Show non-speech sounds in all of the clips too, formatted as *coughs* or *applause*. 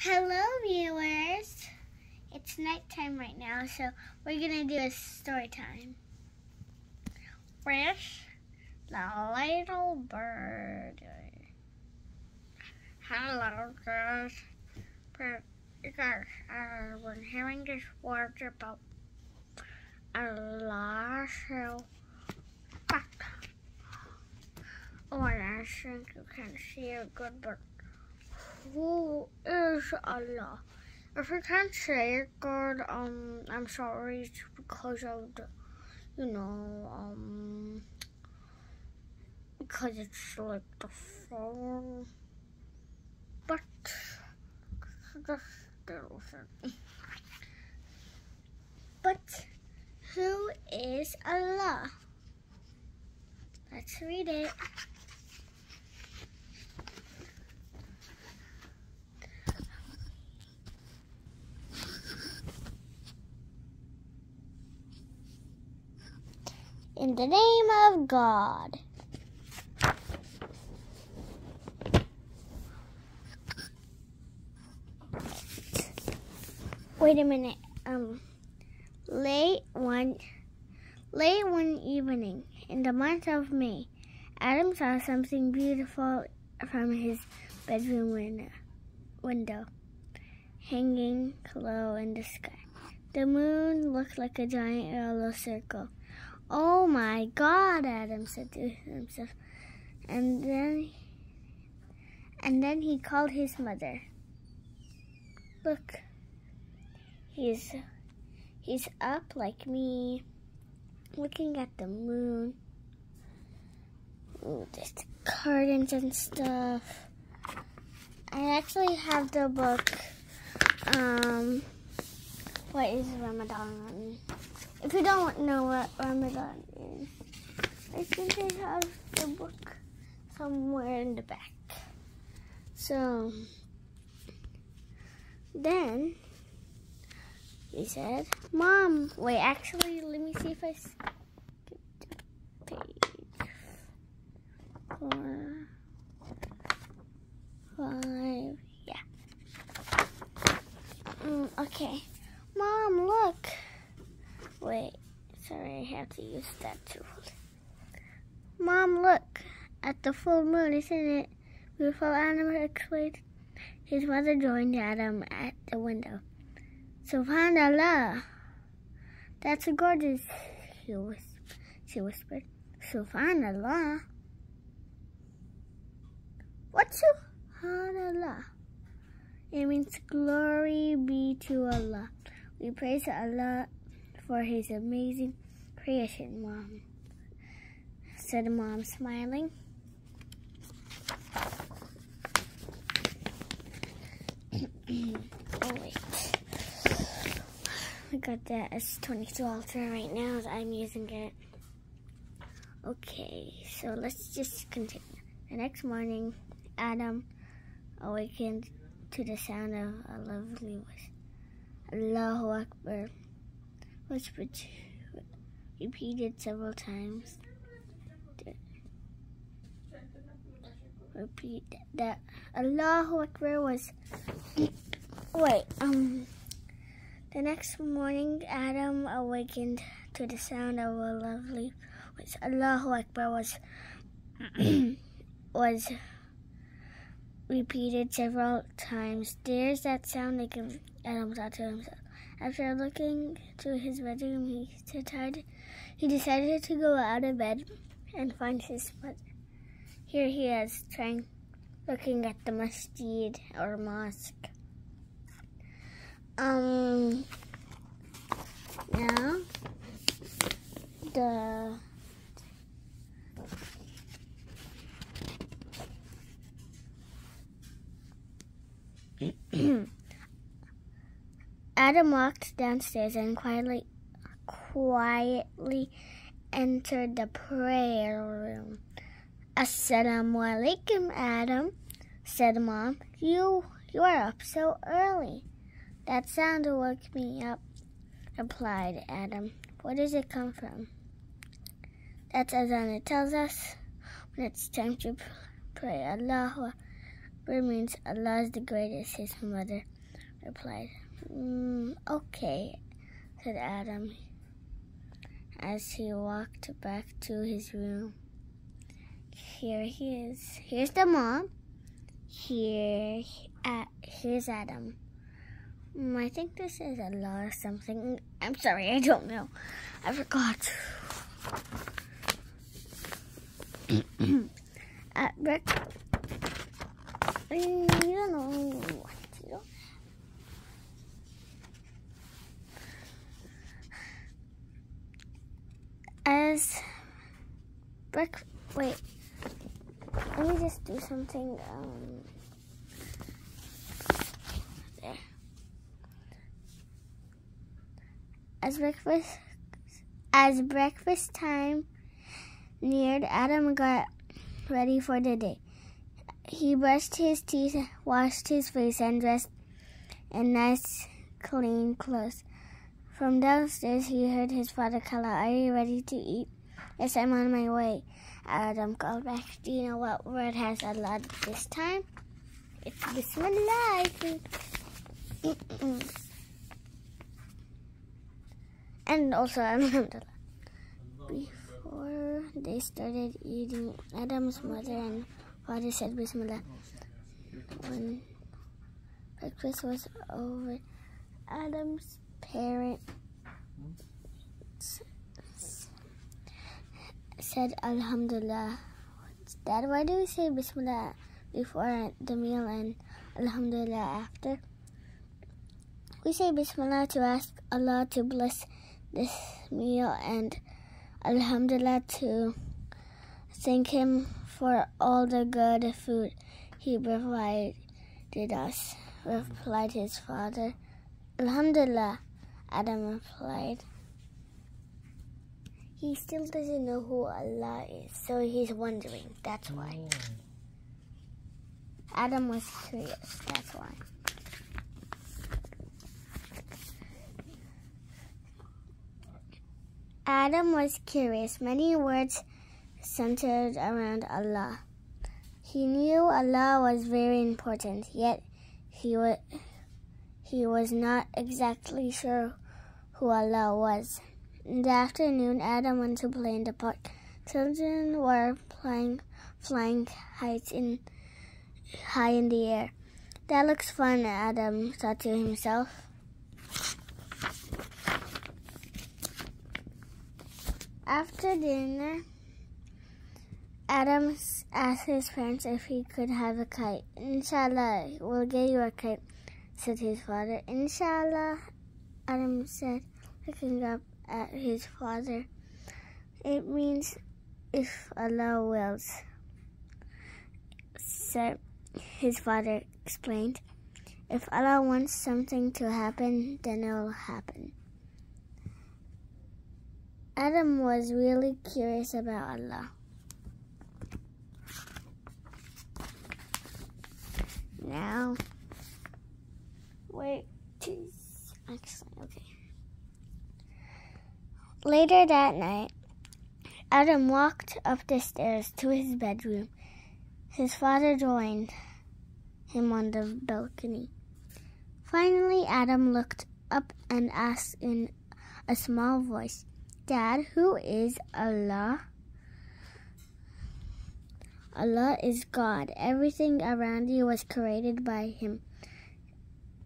Hello, viewers. It's nighttime right now, so we're gonna do a story time. With the little bird. Hello, guys. You guys, I've been hearing this word about Allah, so Oh, and I think you can see a good bird who is Allah? If you can't say it good, um, I'm sorry because of the, you know, um, because it's like the phone. But just still But who is Allah? Let's read it. In the name of God. Wait a minute. Um, late one, late one evening in the month of May, Adam saw something beautiful from his bedroom window, window hanging low in the sky. The moon looked like a giant yellow circle Oh my God, Adam said to himself. And then and then he called his mother. Look, he's he's up like me, looking at the moon. Ooh, there's the curtains and stuff. I actually have the book. Um, what is Ramadan? If you don't know what Ramadan is, I think I have the book somewhere in the back. So then he said, Mom, wait, actually, let me see if I skip the page. Four, five, yeah. Mm, okay. Mom, look. Wait, sorry, I have to use that tool. Mom, look at the full moon, isn't it beautiful? Adam explained. His mother joined Adam at the window. Subhanallah, that's gorgeous, he whispered. she whispered. Subhanallah. What's Subhanallah? It means glory be to Allah. We praise Allah for his amazing creation, Mom, said Mom, smiling. *clears throat* oh, wait. I got that S22 Ultra right now, so I'm using it. Okay, so let's just continue. The next morning, Adam awakened to the sound of a lovely voice. Allahu Akbar was repeated several times. Repeat that Allahu Akbar was wait, um the next morning Adam awakened to the sound of a lovely voice. Allahu Akbar was *clears throat* was repeated several times. There's that sound like Adam thought to himself. After looking to his bedroom, he decided, he decided to go out of bed and find his mother. Here he is, trying, looking at the masjid or mosque. Um, now, the Adam walked downstairs and quietly, quietly entered the prayer room. Assalamu alaikum, Adam, said Mom. You, you are up so early. That sound woke me up, replied Adam. Where does it come from? That's Azan. It tells us when it's time to pray. Allahu Akbar means Allah is the greatest, his mother replied. Mm, okay, said Adam as he walked back to his room. Here he is. Here's the mom. Here, uh, here's Adam. Mm, I think this is Allah or something. I'm sorry, I don't know. I forgot. *coughs* At breakfast, you don't know what to do. As breakfast, wait. Let me just do something. Um, there. As breakfast, as breakfast time neared, Adam got ready for the day. He brushed his teeth, washed his face, and dressed in nice, clean clothes. From downstairs, he heard his father call out, Are you ready to eat? Yes, I'm on my way. Adam called back. Do you know what word has a lot this time? It's Bismillah. and also Alhamdulillah. Before they started eating, Adam's mother and father said Bismillah. When breakfast was over, Adam's parents said Alhamdulillah. Dad, why do we say Bismillah before the meal and Alhamdulillah after? We say Bismillah to ask Allah to bless this meal and Alhamdulillah to thank Him for all the good food He provided us, replied his father. Alhamdulillah, Adam replied. He still doesn't know who Allah is, so he's wondering. That's why. Oh. Adam was curious, that's why. Adam was curious. Many words centered around Allah. He knew Allah was very important, yet he was, he was not exactly sure who Allah was. In the afternoon, Adam went to play in the park. Children were playing, flying heights in high in the air. That looks fun, Adam thought to himself. After dinner, Adam asked his parents if he could have a kite. Inshallah, we'll get you a kite, said his father. Inshallah, Adam said, looking up at his father. It means if Allah wills, said his father explained. If Allah wants something to happen, then it will happen. Adam was really curious about Allah. Now, wait, actually, okay. Later that night, Adam walked up the stairs to his bedroom. His father joined him on the balcony. Finally, Adam looked up and asked in a small voice, Dad, who is Allah? Allah is God. Everything around you was created by Him,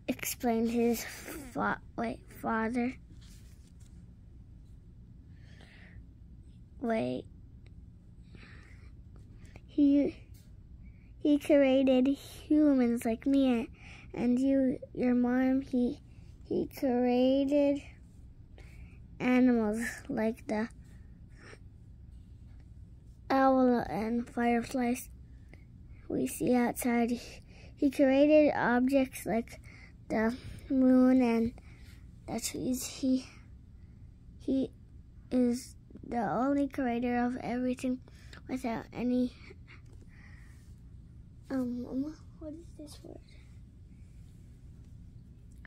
explained his fa- wait, father. Wait. He he created humans like me and you your mom he he created animals like the owl and fireflies we see outside. He created objects like the moon and the trees. He he is the only creator of everything without any um what is this word?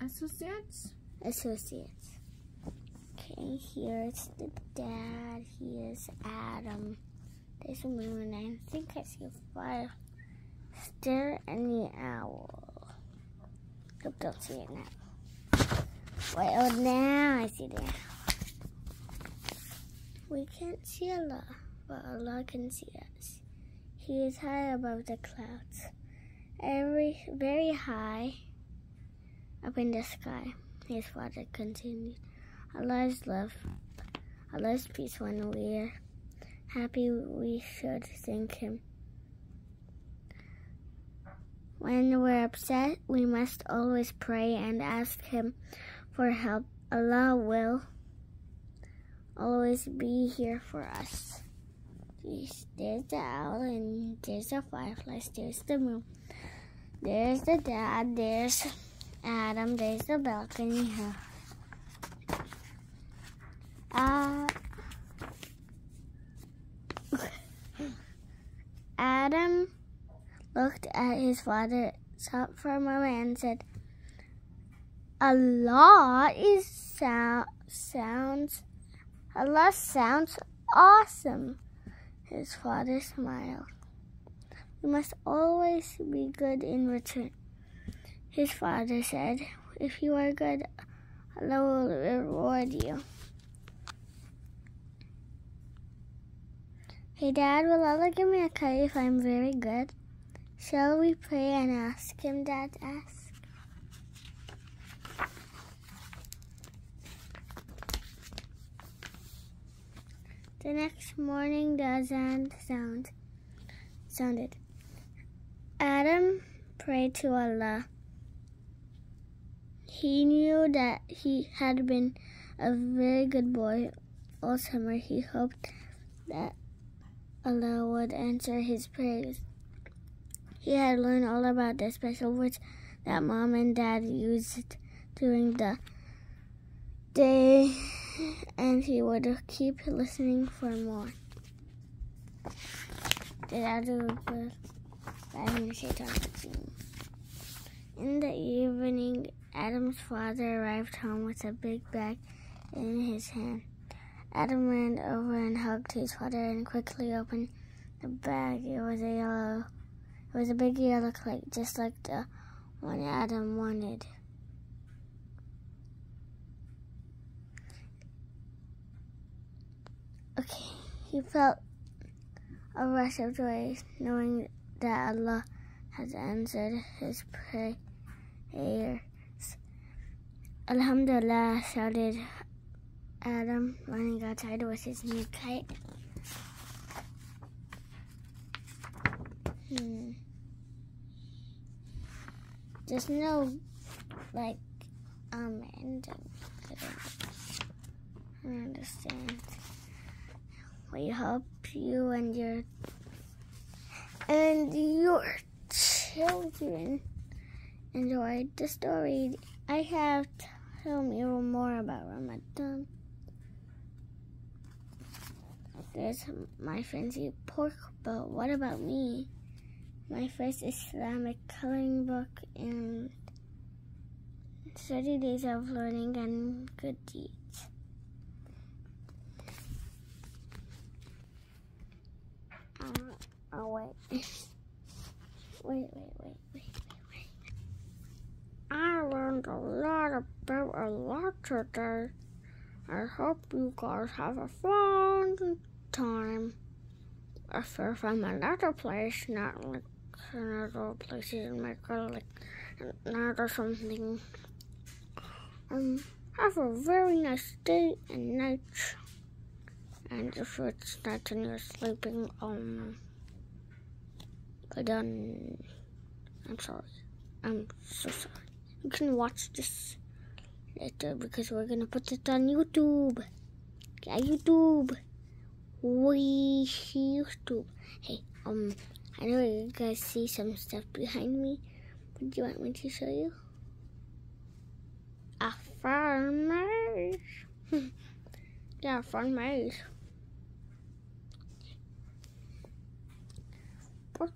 Associates? Associates. Okay, here's the dad. He is Adam. There's a moon. I think I see a fire rooster and the owl. Hope don't see it now. Oh, now I see the owl. We can't see Allah, but Allah can see us. He is high above the clouds, every very high up in the sky. His father continued, Allah's love, Allah's peace when we are happy, we should thank Him. When we're upset, we must always pray and ask Him for help. Allah will always be here for us. There's the owl and there's the fireflies, there's the moon, there's the dad, there's Adam, there's the balcony here. Uh, *laughs* Adam looked at his father, stopped for a moment, and said, Allah is sound, sounds Allah sounds awesome. His father smiled. We must always be good in return. His father said, If you are good, Allah will reward you. Hey, Dad, will Allah give me a kite if I'm very good? Shall we pray and ask him, Dad asked. The next morning, the azan sound sounded. Adam prayed to Allah. He knew that he had been a very good boy all summer. He hoped that Allah would answer his prayers. He had learned all about the special words that mom and dad used during the day and he would keep listening for more. In the evening, Adam's father arrived home with a big bag in his hand. Adam ran over and hugged his father and quickly opened the bag. It was a yellow, it was a big yellow kite, just like the one Adam wanted. Okay, he felt a rush of joy knowing that Allah has answered his prayers. Alhamdulillah, shouted Adam, running outside with his new kite. Hmm. There's no, like, um, ending. I don't understand we hope you and your and your children enjoyed the story. I have to tell you more about Ramadan. There's my fancy pork, but what about me? My first Islamic coloring book and 30 days of learning and good deeds. Oh, wait. wait, wait, wait, wait, wait. I learned a lot about Allah today. I hope you guys have a fun time. If you're from another place, not like another places in my like another something. Um, have a very nice day and night. And if it's night and you're sleeping, um, done. I'm sorry. I'm so sorry. You can watch this later because we're gonna put it on YouTube. Yeah, YouTube. We see YouTube. Hey, um, I know you guys see some stuff behind me. What do you want me to show you? A farmer. *laughs* yeah, a fun maze. What?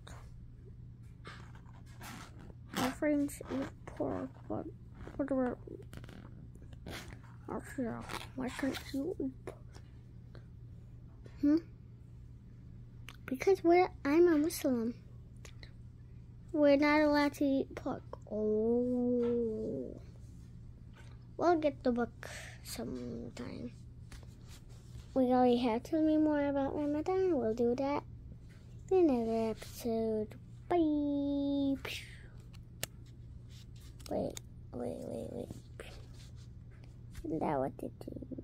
My friends eat pork, but what about? Why can't you eat? Hmm? Because we're, I'm a Muslim. We're not allowed to eat pork. Oh. We'll get the book sometime. We already have to me more about Ramadan. We'll do that in another episode. Bye. Wait, wait, wait, wait. What to do?